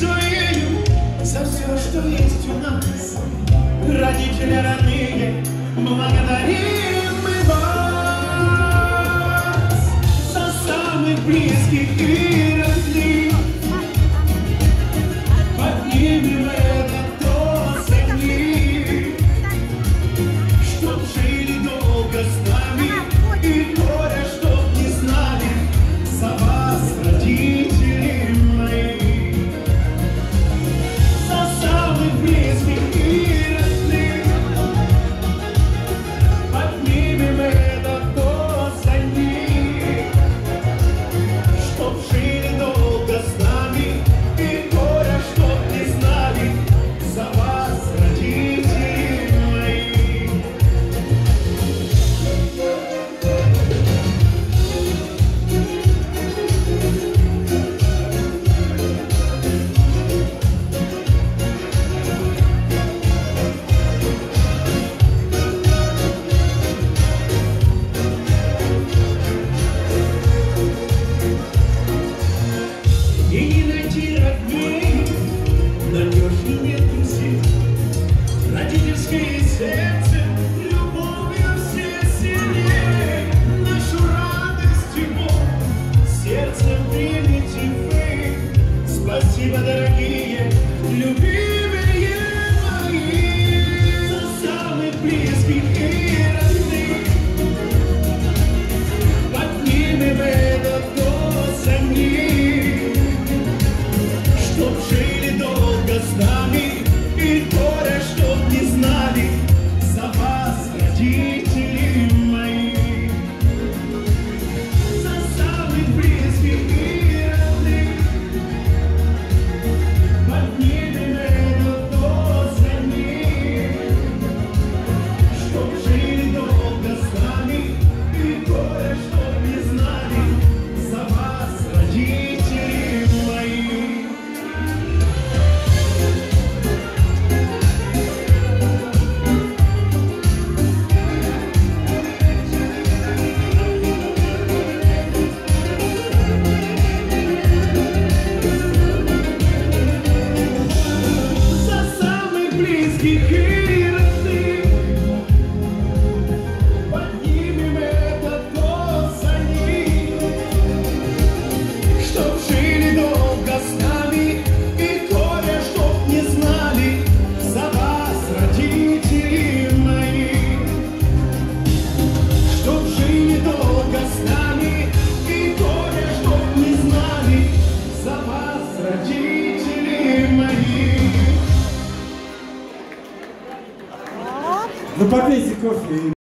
Алисуею за все, что есть у нас. Родители родные, благодарим мы вас за самых близких и родных. you. z nami i keep here. Ну попейте кофе.